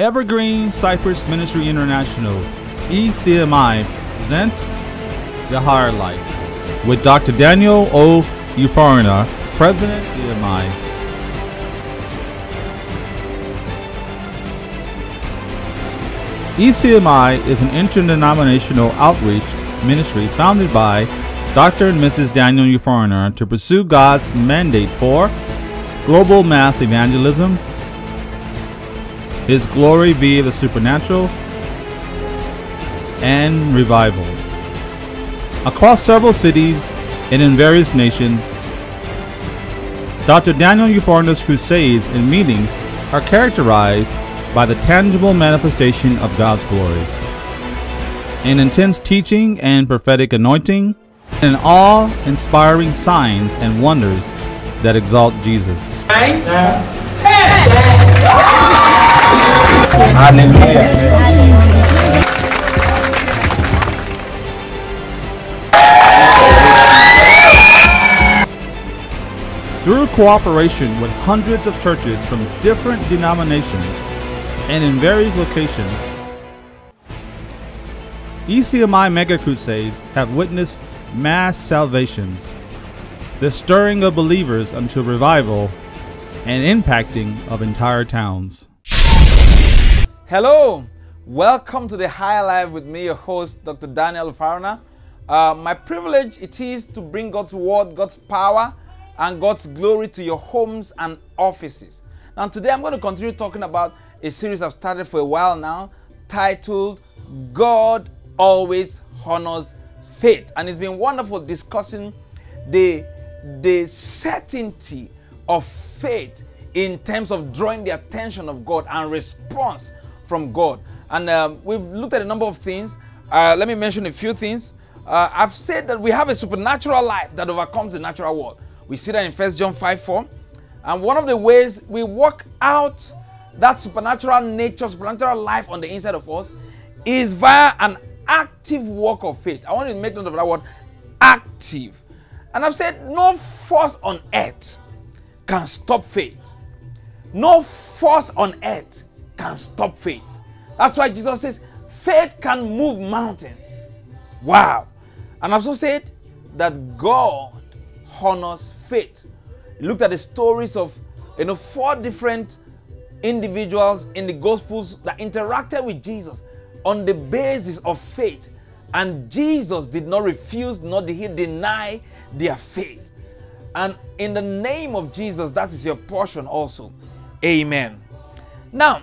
Evergreen Cypress Ministry International, ECMI, presents The Higher Life with Dr. Daniel O. Ufaruna, President, EMI. ECMI is an interdenominational outreach ministry founded by Dr. and Mrs. Daniel Ufaruna to pursue God's mandate for global mass evangelism, His glory be the supernatural, and revival. Across several cities and in various nations, Dr. Daniel Ufaruna's crusades and meetings are characterized by the tangible manifestation of God's glory, an intense teaching and prophetic anointing, and awe-inspiring signs and wonders that exalt Jesus. nine, ten. Through cooperation with hundreds of churches from different denominations and in various locations, ECMI Mega Crusades have witnessed mass salvations, the stirring of believers unto revival, and impacting of entire towns. Hello, welcome to the Higher Life with me, your host, Dr. Daniel Farna. Uh, my privilege it is to bring God's word, God's power, and God's glory to your homes and offices. Now, today I'm going to continue talking about a series I've started for a while now, titled "God Always Honors Faith," and it's been wonderful discussing the the certainty of faith in terms of drawing the attention of God and response from God. And um, we've looked at a number of things. Uh, let me mention a few things. Uh, I've said that we have a supernatural life that overcomes the natural world. We see that in 1 John 5 4. And one of the ways we work out that supernatural nature, supernatural life on the inside of us is via an active work of faith. I want you to make note of that word active. And I've said no force on earth can stop faith. No force on earth can stop faith. That's why Jesus says faith can move mountains. Wow. And I've also said that God honors faith. Looked at the stories of you know four different individuals in the gospels that interacted with Jesus on the basis of faith. And Jesus did not refuse, nor did he deny their faith. And in the name of Jesus, that is your portion also. Amen. Now,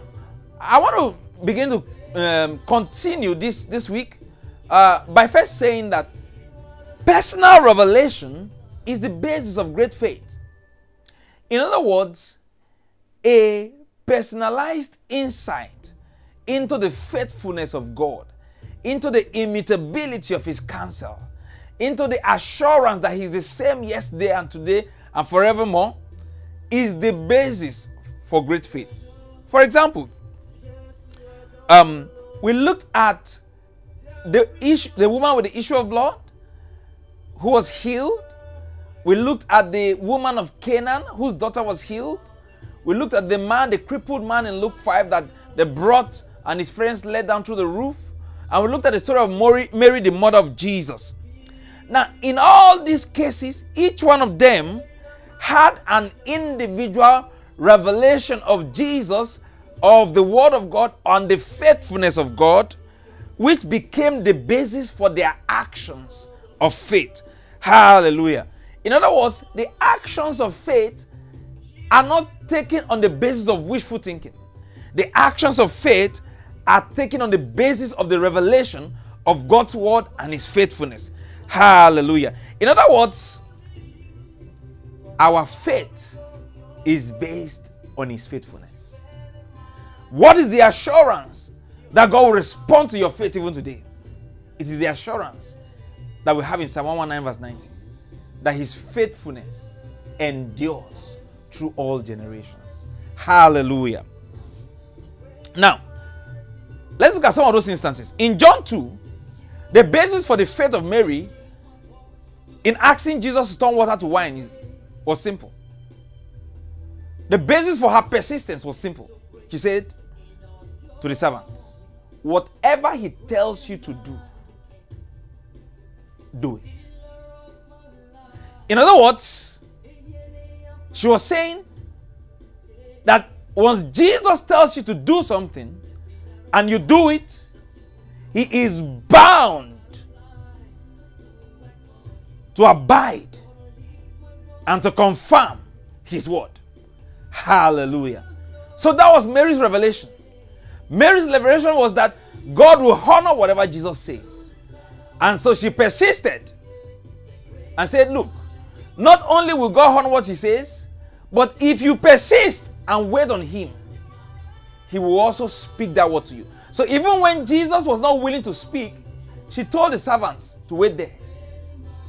I want to begin to um, continue this, this week uh, by first saying that personal revelation is the basis of great faith. In other words, a personalized insight into the faithfulness of God, into the immutability of His counsel, into the assurance that He's the same yesterday and today and forevermore, is the basis for great faith. For example, um, we looked at the issue, the woman with the issue of blood who was healed. We looked at the woman of Canaan whose daughter was healed. We looked at the man, the crippled man in Luke 5 that they brought and his friends led down through the roof. And we looked at the story of Mary, Mary, the mother of Jesus. Now, in all these cases, each one of them had an individual revelation of Jesus, of the Word of God, on the faithfulness of God, which became the basis for their actions of faith. Hallelujah. In other words, the actions of faith are not taken on the basis of wishful thinking. The actions of faith are taken on the basis of the revelation of God's word and his faithfulness. Hallelujah. In other words, our faith is based on his faithfulness. What is the assurance that God will respond to your faith even today? It is the assurance that we have in Psalm 119, verse 90 that his faithfulness endures through all generations. Hallelujah. Now, let's look at some of those instances. In John 2, the basis for the faith of Mary in asking Jesus to turn water to wine is, was simple. The basis for her persistence was simple. She said, to the servants, whatever he tells you to do, do it. In other words, she was saying that once Jesus tells you to do something and you do it, he is bound to abide and to confirm his word. Hallelujah. So that was Mary's revelation. Mary's revelation was that God will honor whatever Jesus says. And so she persisted and said, Look, not only will God honor what he says, but if you persist and wait on him, he will also speak that word to you. So even when Jesus was not willing to speak, she told the servants to wait there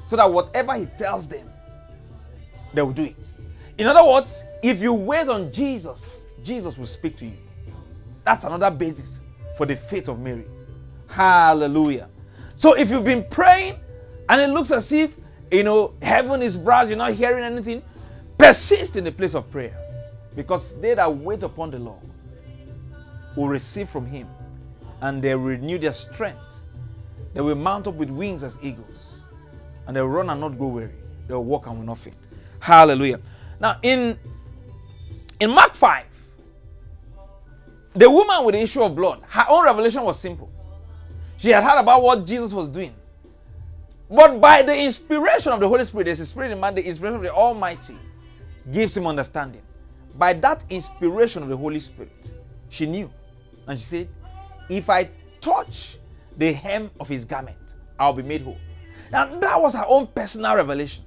so that whatever he tells them, they will do it. In other words, if you wait on Jesus, Jesus will speak to you. That's another basis for the faith of Mary. Hallelujah. So if you've been praying and it looks as if, you know, heaven is brass, you're not hearing anything, persist in the place of prayer. Because they that wait upon the Lord will receive from him and they renew their strength. They will mount up with wings as eagles and they'll run and not go weary. They'll walk and will not faint. Hallelujah. Now, in, in Mark 5, the woman with the issue of blood, her own revelation was simple. She had heard about what Jesus was doing. But by the inspiration of the Holy Spirit, there's a spirit in man, the inspiration of the Almighty gives him understanding. By that inspiration of the Holy Spirit, she knew. And she said, If I touch the hem of his garment, I'll be made whole. Now, that was her own personal revelation.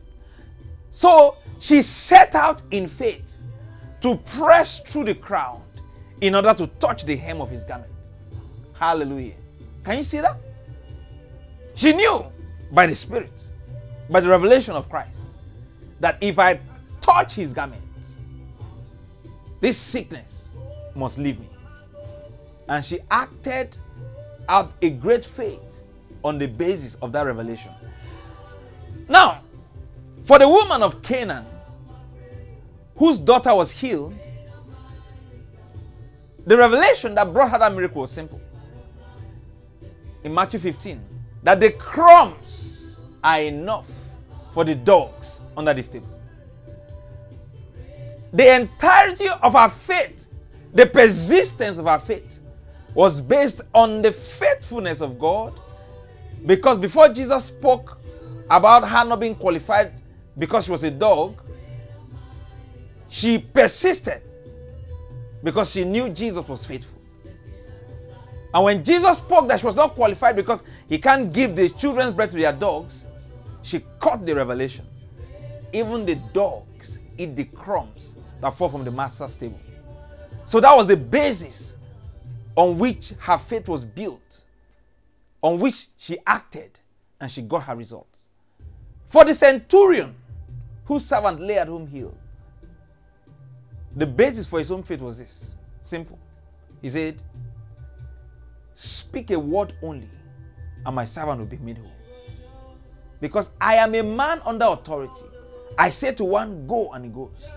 So she set out in faith to press through the crowd in order to touch the hem of his garment. Hallelujah. Can you see that? She knew by the Spirit, by the revelation of Christ, that if I touch his garment, this sickness must leave me. And she acted out a great faith on the basis of that revelation. Now, for the woman of Canaan, whose daughter was healed, the revelation that brought her that miracle was simple. In Matthew 15, that the crumbs are enough for the dogs under this table. The entirety of our faith, the persistence of our faith, was based on the faithfulness of God. Because before Jesus spoke about her not being qualified because she was a dog, she persisted because she knew Jesus was faithful. And when Jesus spoke that she was not qualified because he can't give the children's bread to their dogs, she caught the revelation. Even the dogs eat the crumbs that fall from the master's table. So that was the basis on which her faith was built, on which she acted, and she got her results. For the centurion, whose servant lay at home healed, the basis for his own faith was this simple. He said, Speak a word only, and my servant will be made whole. Because I am a man under authority. I say to one, Go, and he goes.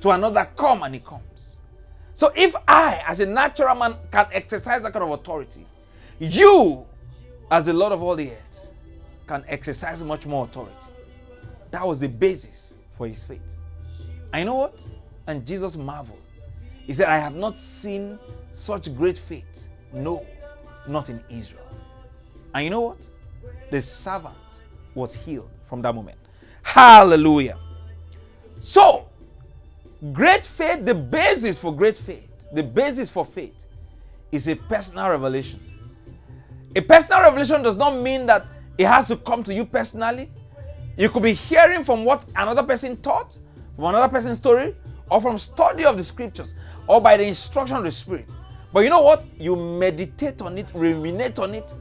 To another, Come, and he comes. So if I, as a natural man, can exercise that kind of authority, you, as the Lord of all the earth, can exercise much more authority. That was the basis for his faith. And you know what? And Jesus marveled. He said, I have not seen such great faith. No, not in Israel. And you know what? The servant was healed from that moment. Hallelujah. So, great faith, the basis for great faith, the basis for faith is a personal revelation. A personal revelation does not mean that it has to come to you personally. You could be hearing from what another person taught, from another person's story, or from study of the scriptures, or by the instruction of the Spirit. But you know what? You meditate on it, ruminate on it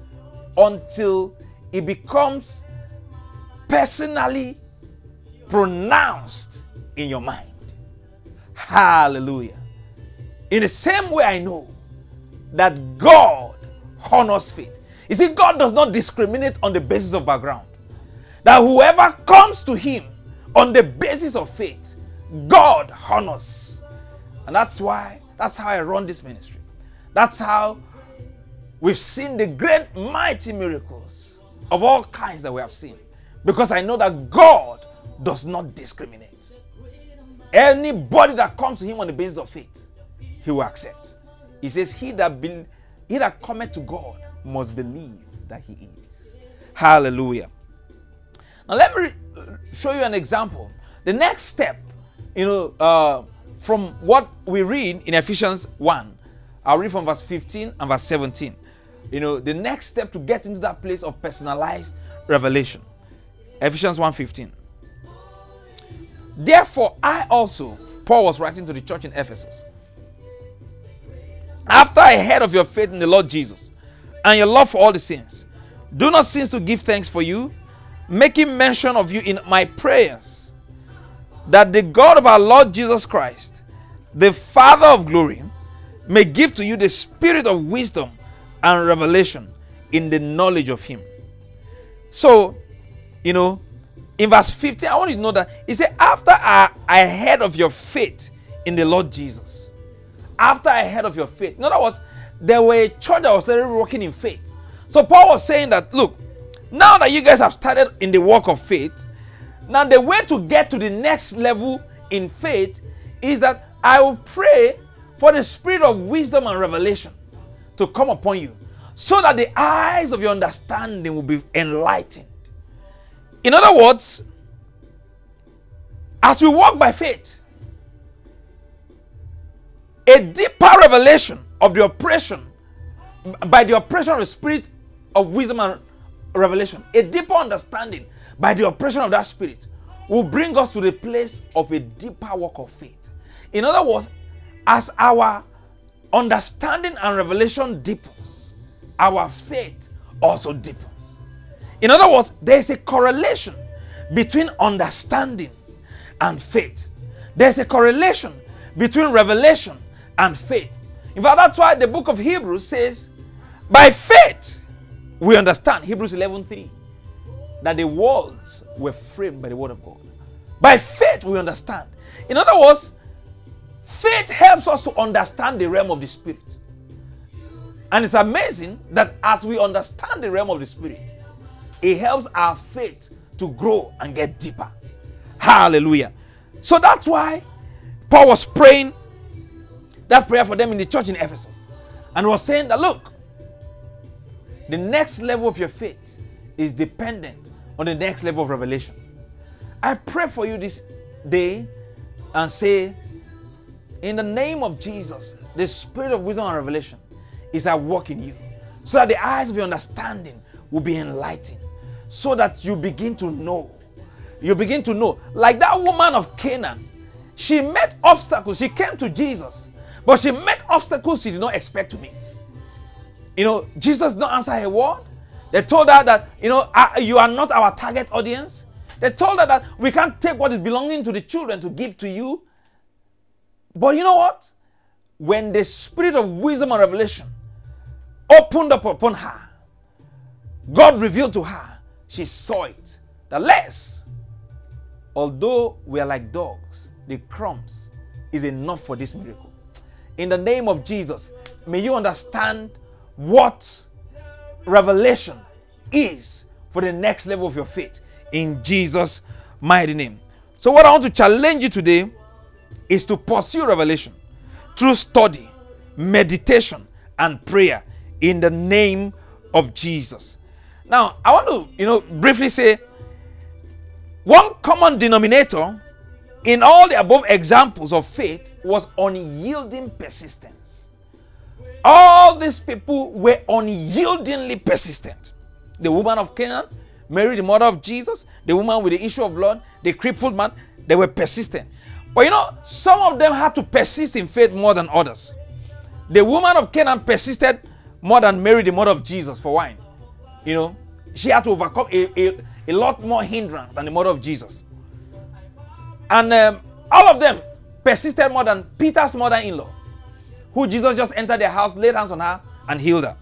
until it becomes personally pronounced in your mind. Hallelujah. In the same way, I know that God honors faith. You see, God does not discriminate on the basis of background. That whoever comes to Him on the basis of faith, God honors. And that's why, that's how I run this ministry. That's how We've seen the great, mighty miracles of all kinds that we have seen. Because I know that God does not discriminate. Anybody that comes to Him on the basis of faith, He will accept. He says, He that, be, he that cometh to God must believe that He is. Hallelujah. Now, let me show you an example. The next step, you know, uh, from what we read in Ephesians 1, I'll read from verse 15 and verse 17. You know, the next step to get into that place of personalized revelation. Ephesians 1:15. Therefore, I also, Paul was writing to the church in Ephesus. After I heard of your faith in the Lord Jesus and your love for all the saints, do not cease to give thanks for you, making mention of you in my prayers, that the God of our Lord Jesus Christ, the Father of glory, may give to you the spirit of wisdom and revelation in the knowledge of Him. So, you know, in verse 15, I want you to know that he said, After I, I heard of your faith in the Lord Jesus, after I heard of your faith, in other words, there were a church that was already working in faith. So Paul was saying that, look, now that you guys have started in the work of faith, now the way to get to the next level in faith is that I will pray for the spirit of wisdom and revelation to come upon you so that the eyes of your understanding will be enlightened. In other words, as we walk by faith, a deeper revelation of the oppression by the oppression of the spirit of wisdom and revelation, a deeper understanding by the oppression of that spirit will bring us to the place of a deeper work of faith. In other words, as our understanding and revelation deepens, our faith also deepens. In other words, there is a correlation between understanding and faith. There's a correlation between revelation and faith. In fact, that's why the book of Hebrews says, by faith we understand, Hebrews 11:3, that the worlds were framed by the word of God. By faith we understand. In other words, faith helps us to understand the realm of the spirit. And it's amazing that as we understand the realm of the spirit, it helps our faith to grow and get deeper. Hallelujah. So that's why Paul was praying that prayer for them in the church in Ephesus and was saying that look, the next level of your faith is dependent on the next level of revelation. I pray for you this day and say, in the name of Jesus, the spirit of wisdom and revelation is at work in you, so that the eyes of your understanding will be enlightened, so that you begin to know. You begin to know. Like that woman of Canaan, she met obstacles. She came to Jesus, but she met obstacles she did not expect to meet. You know, Jesus did not answer her word. They told her that, you know, uh, you are not our target audience. They told her that we can't take what is belonging to the children to give to you. But you know what? When the spirit of wisdom and revelation opened up upon her, God revealed to her, she saw it. That less, although we are like dogs, the crumbs is enough for this miracle. In the name of Jesus, may you understand what revelation is for the next level of your faith in Jesus' mighty name. So, what I want to challenge you today is to pursue revelation through study, meditation, and prayer in the name of Jesus. Now, I want to, you know, briefly say one common denominator in all the above examples of faith was unyielding persistence. All these people were unyieldingly persistent. The woman of Canaan, Mary, the mother of Jesus, the woman with the issue of blood, the crippled man, they were persistent. But you know, some of them had to persist in faith more than others. The woman of Canaan persisted more than Mary, the mother of Jesus, for wine. You know, she had to overcome a, a, a lot more hindrance than the mother of Jesus. And um, all of them persisted more than Peter's mother in law, who Jesus just entered their house, laid hands on her, and healed her.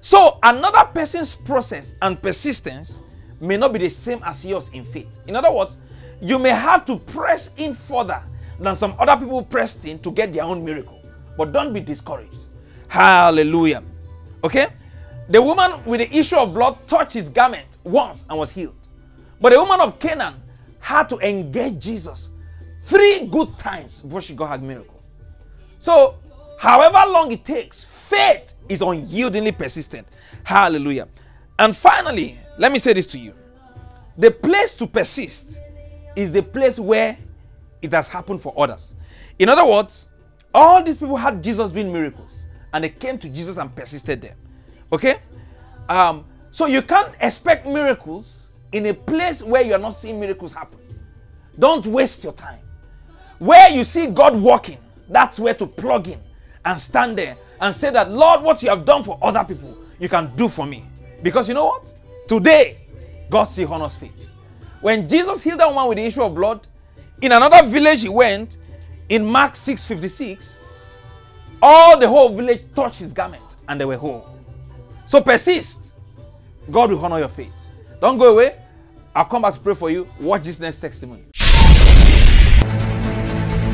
So, another person's process and persistence may not be the same as yours in faith. In other words, you may have to press in further than some other people pressed in to get their own miracle. But don't be discouraged. Hallelujah. Okay? The woman with the issue of blood touched his garment once and was healed. But the woman of Canaan had to engage Jesus three good times before she got her miracle. So, however long it takes, faith is unyieldingly persistent. Hallelujah. And finally, let me say this to you the place to persist is the place where it has happened for others. In other words, all these people had Jesus doing miracles and they came to Jesus and persisted there. Okay? Um, so you can't expect miracles in a place where you're not seeing miracles happen. Don't waste your time. Where you see God working, that's where to plug in and stand there and say that, Lord, what you have done for other people, you can do for me. Because you know what? Today, God see honors faith. When Jesus healed that woman with the issue of blood, in another village he went, in Mark 6:56, all the whole village touched his garment and they were whole. So persist. God will honor your faith. Don't go away. I'll come back to pray for you. Watch this next testimony.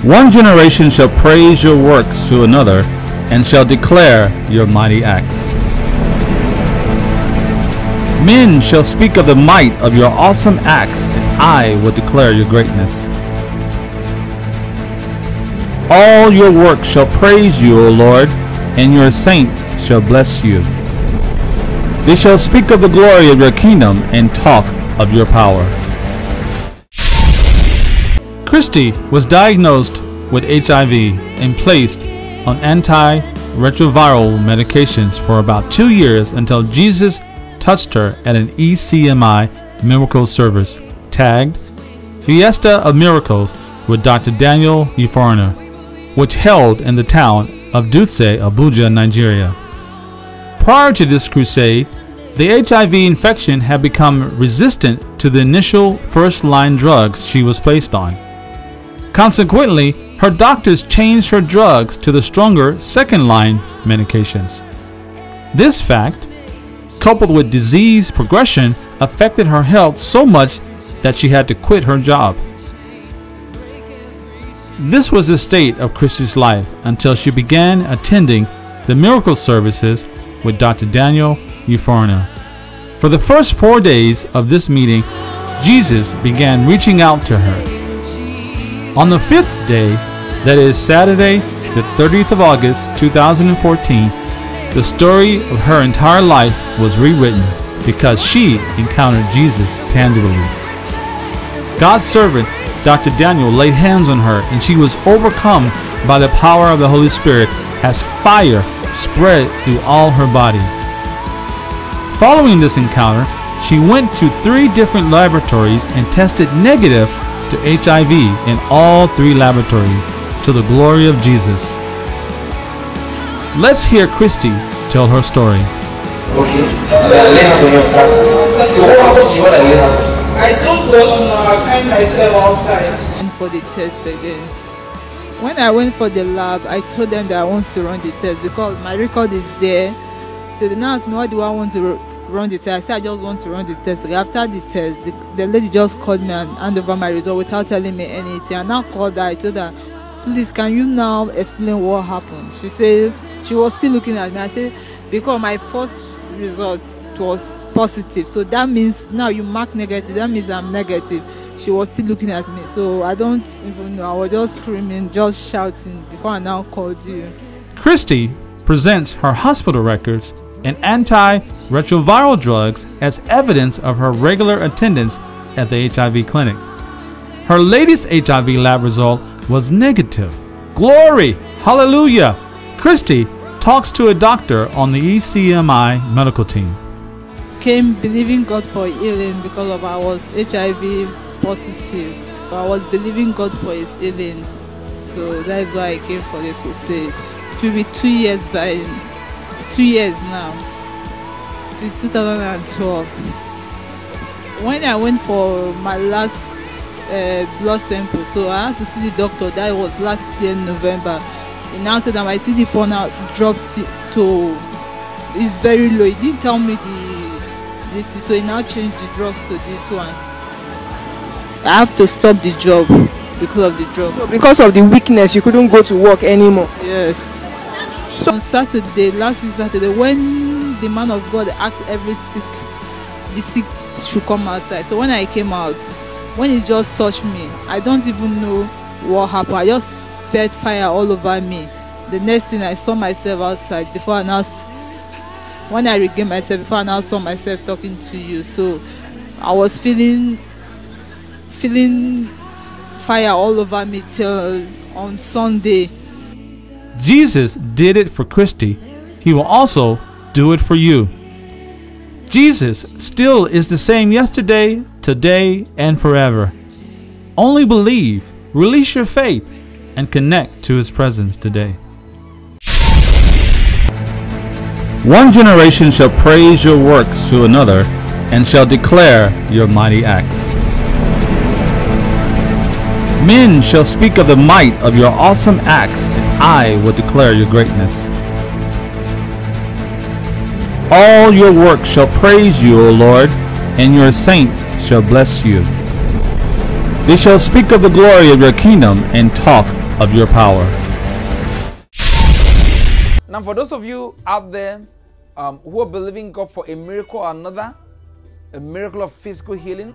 One generation shall praise your works to another and shall declare your mighty acts. Men shall speak of the might of your awesome acts, and I will declare your greatness. All your works shall praise you, O Lord, and your saints shall bless you. They shall speak of the glory of your kingdom and talk of your power. Christy was diagnosed with HIV and placed on antiretroviral medications for about two years until Jesus touched her at an ECMI miracle service tagged Fiesta of Miracles with Dr. Daniel Ufaruna, which held in the town of Dutse, Abuja, Nigeria. Prior to this crusade, the HIV infection had become resistant to the initial first line drugs she was placed on. Consequently, her doctors changed her drugs to the stronger second line medications. This fact, coupled with disease progression, affected her health so much that she had to quit her job. This was the state of Christy's life until she began attending the miracle services with Dr. Daniel Ufaruna. For the first four days of this meeting, Jesus began reaching out to her. On the fifth day, that is Saturday, the 30th of August 2014, the story of her entire life was rewritten because she encountered Jesus tangibly. God's servant, Dr. Daniel, laid hands on her and she was overcome by the power of the Holy Spirit as fire spread through all her body. Following this encounter, she went to three different laboratories and tested negative to HIV in all three laboratories to the glory of Jesus. Let's hear Christy tell her story. Okay. So I lay hands on you on Saturday. So what happened to you when I lay hands? I don't just know. I find myself outside. went for the test again. When I went for the lab, I told them that I want to run the test because my record is there. So they now asked me, why do I want to ru- run the test? I said, I just want to run the test. Like, after the test, the, the lady just called me and handed over my result without telling me anything. I now called her. I told her, please, can you now explain what happened? She said, she was still looking at me. I said, because my first result was positive. So that means now you mark negative. That means I'm negative. She was still looking at me. So I don't even know. I was just screaming, just shouting before I now called you. Christy presents her hospital records and antiretroviral drugs as evidence of her regular attendance at the HIV clinic. Her latest HIV lab result was negative. Glory! Hallelujah! Christy talks to a doctor on the ECMI medical team. Came believing God for healing because of I was HIV positive. I was believing God for his healing. So that is why I came for the crusade. It will be two years by two years now. Since 2012. When I went for my last uh, blood sample, so I had to see the doctor. That was last year November. He now said that my CD4 now dropped to it's very low. He didn't tell me the this, so he now changed the drugs to this one. I have to stop the job because of the drug. So because of the weakness, you couldn't go to work anymore. Yes. So on Saturday, last week Saturday, when the man of God asked every sick, the sick should come outside. So when I came out, when he just touched me, I don't even know what happened. I just felt fire all over me. The next thing I saw myself outside before I now, when I regained myself, before I now saw myself talking to you. So I was feeling, feeling fire all over me till on Sunday. Jesus did it for Christy. He will also do it for you. Jesus still is the same yesterday, today, and forever. Only believe, release your faith, and connect to His presence today. One generation shall praise your works to another, and shall declare your mighty acts. Men shall speak of the might of your awesome acts, and I will declare your greatness. All your works shall praise you, O Lord, and your saints shall bless you. They shall speak of the glory of your kingdom and talk of your power. Now, for those of you out there um, who are believing God for a miracle or another, a miracle of physical healing,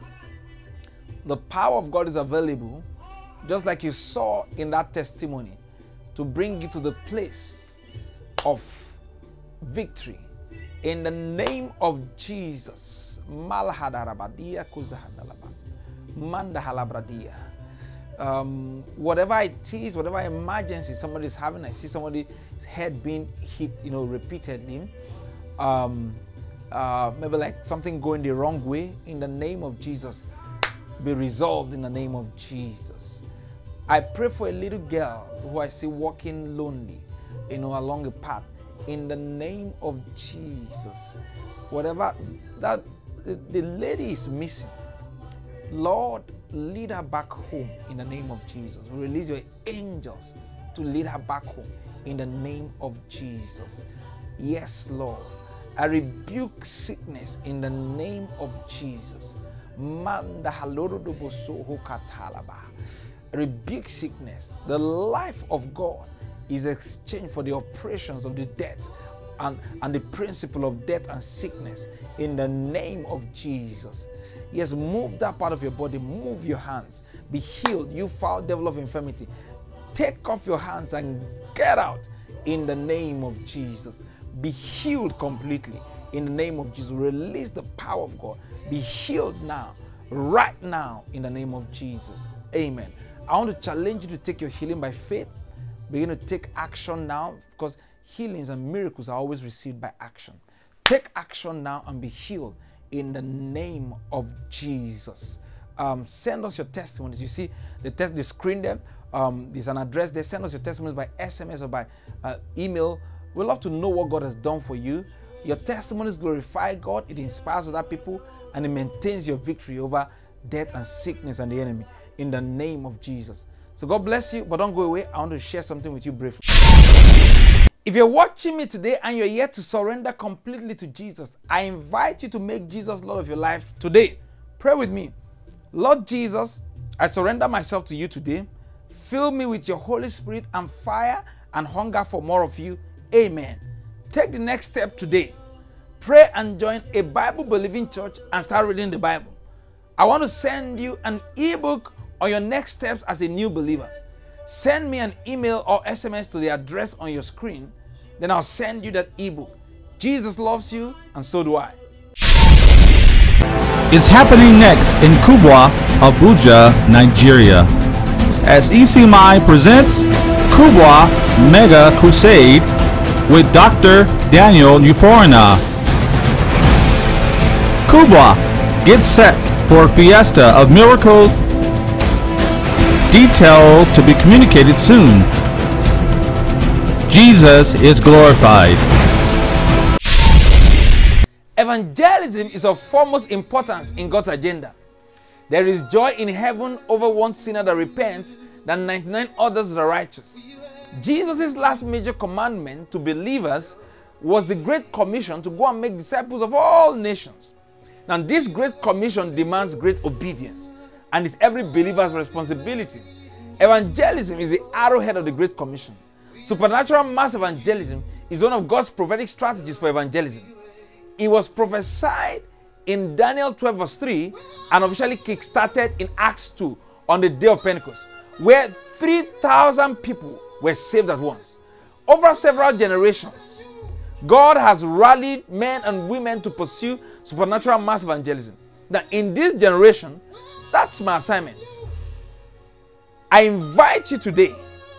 the power of God is available, just like you saw in that testimony, to bring you to the place of victory. In the name of Jesus. Malhadarabadia kuzahadalaba. Mandahalabradia. Um, whatever it is, whatever emergency somebody is having, I see somebody's head being hit, you know, repeatedly. Um, uh, maybe like something going the wrong way. In the name of Jesus, be resolved in the name of Jesus. I pray for a little girl who I see walking lonely, you know, along a path. In the name of Jesus, whatever that the, lady is missing, Lord, lead her back home in the name of Jesus. Release your angels to lead her back home in the name of Jesus. Yes, Lord. I rebuke sickness in the name of Jesus. Manda halorodoboso hokatalaba. Rebuke sickness. The life of God is exchanged for the operations of the death and, and the principle of death and sickness in the name of Jesus. Yes, move that part of your body, move your hands, be healed, you foul devil of infirmity. Take off your hands and get out in the name of Jesus. Be healed completely in the name of Jesus. Release the power of God. Be healed now, right now, in the name of Jesus. Amen. I want to challenge you to take your healing by faith. Begin to take action now because healings and miracles are always received by action. Take action now and be healed in the name of Jesus. Um, send us your testimonies. You see the test, the screen there. Um, there's an address there. Send us your testimonies by SMS or by uh, email. We'd love to know what God has done for you. Your testimonies glorify God. It inspires other people and it maintains your victory over death and sickness and the enemy in the name of Jesus. So God bless you, but don't go away. I want to share something with you briefly. If you're watching me today and you're yet to surrender completely to Jesus, I invite you to make Jesus Lord of your life today. Pray with me. Lord Jesus, I surrender myself to you today. Fill me with your Holy Spirit and fire and hunger for more of you. Amen. Take the next step today. Pray and join a Bible believing church and start reading the Bible. I want to send you an ebook on your next steps as a new believer. Send me an email or SMS to the address on your screen, then I'll send you that ebook. Jesus loves you, and so do I. It's happening next in Kubwa, Abuja, Nigeria. As ECMI presents Kubwa Mega Crusade with Dr. Daniel Ufaruna. Kubwa, get set for a fiesta of miracles Details to be communicated soon. Jesus is glorified. Evangelism is of foremost importance in God's agenda. There is joy in heaven over one sinner that repents than 99 others that are righteous. Jesus' last major commandment to believers was the Great Commission to go and make disciples of all nations. Now, this Great Commission demands great obedience and it's every believer's responsibility. Evangelism is the arrowhead of the Great Commission. Supernatural mass evangelism is one of God's prophetic strategies for evangelism. it was prophesied in Daniel 12, verse 3, and officially kickstarted in Acts 2 on the day of Pentecost, where 3,000 people were saved at once. Over several generations, God has rallied men and women to pursue supernatural mass evangelism. Now, in this generation, that's my assignment. I invite you today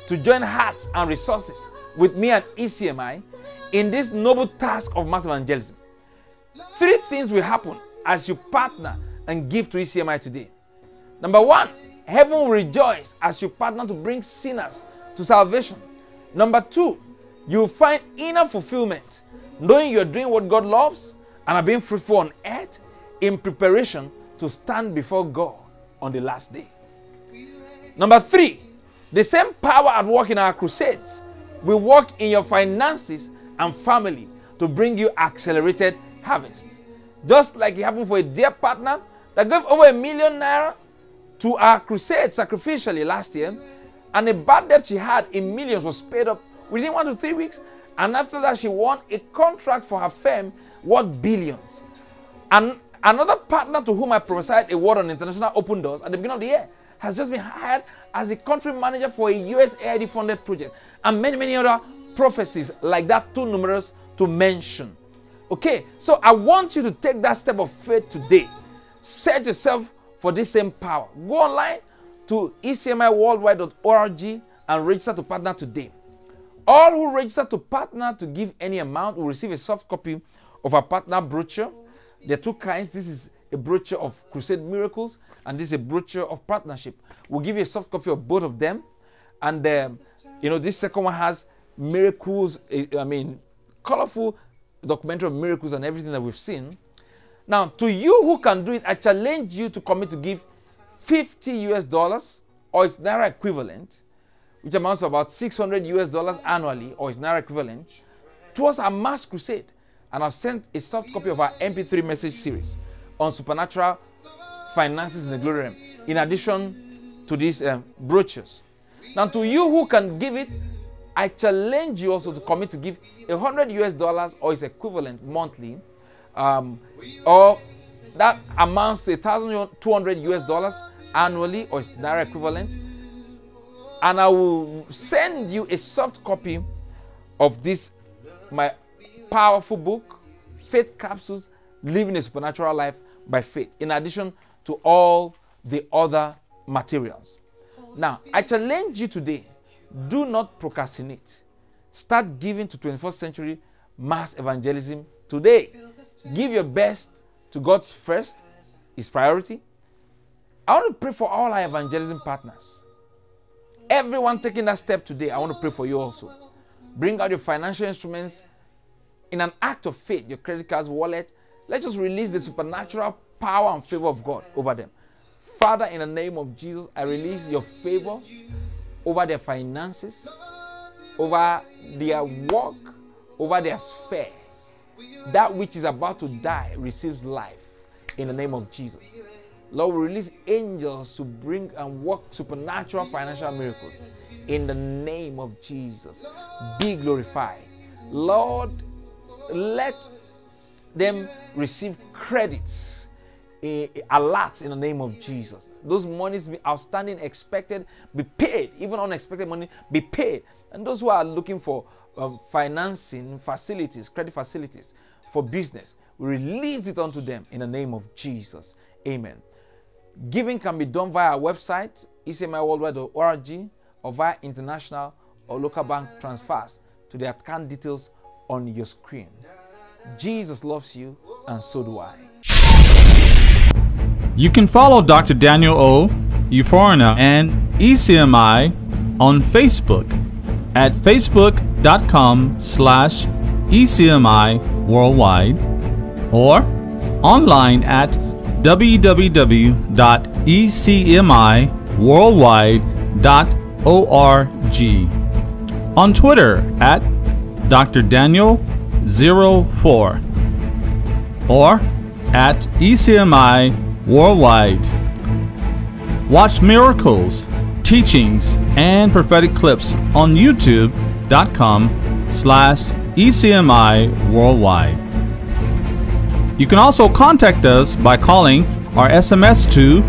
to join hearts and resources with me and ECMI in this noble task of mass evangelism. Three things will happen as you partner and give to ECMI today. Number one, heaven will rejoice as you partner to bring sinners to salvation. Number two, you'll find inner fulfillment knowing you're doing what God loves and are being fruitful on earth in preparation to stand before God on the last day. Number three, the same power at work in our crusades will work in your finances and family to bring you accelerated harvest. Just like it happened for a dear partner that gave over a million naira to our crusade sacrificially last year, and the bad debt she had in millions was paid up within one to three weeks. And after that, she won a contract for her firm worth billions. And another partner to whom I prophesied a word on international open doors at the beginning of the year has just been hired as a country manager for a USAID funded project. And many, many other prophecies like that, too numerous to mention. Okay, so I want you to take that step of faith today. Set yourself for this same power. Go online to ecmiworldwide.org and register to partner today. All who register to partner to give any amount will receive a soft copy of our partner brochure. There are two kinds. This is a brochure of Crusade Miracles, and this is a brochure of partnership. We'll give you a soft copy of both of them. And, um, you know, this second one has miracles, eh, I mean, colorful documentary of miracles and everything that we've seen. Now, to you who can do it, I challenge you to commit to give 50 US dollars or its naira equivalent, which amounts to about 600 US dollars annually or its naira equivalent, towards our mass crusade. And I've sent a soft copy of our MP3 message series on supernatural finances in the glory realm, in addition to these um, brochures. Now, to you who can give it, I challenge you also to commit to give 100 US dollars or its equivalent monthly, um, or that amounts to 1,200 US dollars annually or its naira equivalent. And I will send you a soft copy of this, my powerful book, Faith Capsules Living a Supernatural Life by Faith, in addition to all the other materials. Now, I challenge you today do not procrastinate. Start giving to 21st century mass evangelism today. Give your best to God's first, His priority. I want to pray for all our evangelism partners. Everyone taking that step today, I want to pray for you also. Bring out your financial instruments in an act of faith, your credit cards, wallet. Let's just release the supernatural power and favor of God over them. Father, in the name of Jesus, I release your favor over their finances, over their work, over their sphere. That which is about to die receives life in the name of Jesus. Lord, we release angels to bring and work supernatural financial miracles in the name of Jesus. Be glorified. Lord, let them receive credits, a, a lot in the name of Jesus. Those monies be outstanding, expected, be paid. Even unexpected money, be paid. And those who are looking for uh, financing facilities, credit facilities for business, we release it unto them in the name of Jesus. Amen. Giving can be done via our website, ecmiworldwide.org, or via international or local bank transfers to the account details on your screen. Jesus loves you, and so do I. You can follow Dr. Daniel O. Ufaruna and ECMI on Facebook at facebook.com slash ECMI worldwide or online at www.ecmiworldwide.org. On Twitter at Dr. Daniel 04 or at ECMI Worldwide. Watch miracles, teachings, and prophetic clips on youtube.com slash ECMI Worldwide. You can also contact us by calling our SMS to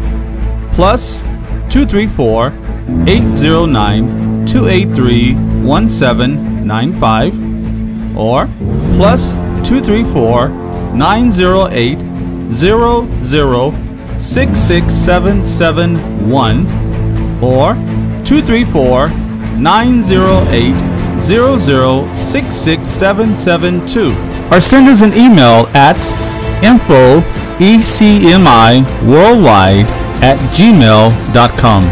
plus 234 809 283 1795 or plus 234 908 0066771 or 234 908 0066772 or send us an email at info ecmi worldwide at gmail.com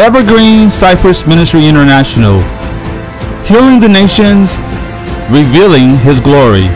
evergreen cypress ministry international. Healing the nations revealing his glory